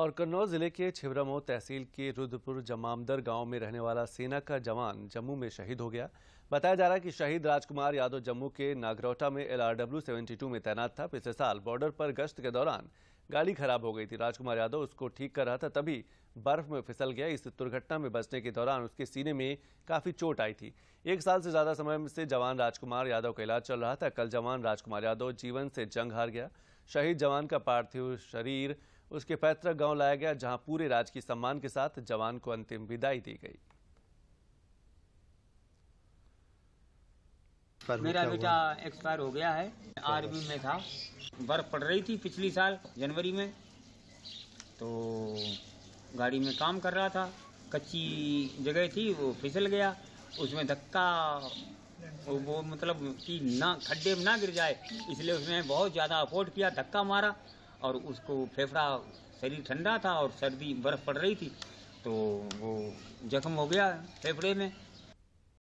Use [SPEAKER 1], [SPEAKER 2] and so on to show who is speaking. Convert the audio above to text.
[SPEAKER 1] और कन्नौज ज़िले के छिबरामऊ तहसील के रुद्रपुर जमामदर गाँव में रहने वाला सेना का जवान जम्मू में शहीद हो गया। बताया जा रहा है कि शहीद राजकुमार यादव जम्मू के नागरौटा में एलआरडब्ल्यू 72 में तैनात था। पिछले साल बॉर्डर पर गश्त के दौरान गाड़ी खराब हो गई थी। राजकुमार यादव उसको ठीक कर रहा था, तभी बर्फ़ में फिसल गया। इस दुर्घटना में बचने के दौरान उसके सीने में काफ़ी चोट आई थी। एक साल से ज़्यादा समय से जवान राजकुमार यादव का इलाज चल रहा था। कल जवान राजकुमार यादव जीवन से जंग हार गया। शहीद जवान का पार्थिव शरीर उसके पैतृक गाँव लाया गया, जहाँ पूरे राजकीय सम्मान के साथ जवान को अंतिम विदाई दी गई।
[SPEAKER 2] मेरा बेटा एक्सपायर हो गया है। आर्मी में था। बर्फ़ पड़ रही थी पिछली साल जनवरी में। तो गाड़ी में काम कर रहा था। कच्ची जगह थी वो फिसल गया। उसमें धक्का वो, वो मतलब कि ना खड्डे में ना गिर जाए। इसलिए उसने बहुत ज़्यादा अफोर्ड किया धक्का मारा और उसको फेफड़ा शरीर ठंडा था और सर्दी बर्फ़ पड़ रही थी। तो वो जख्म हो गया फेफड़े में।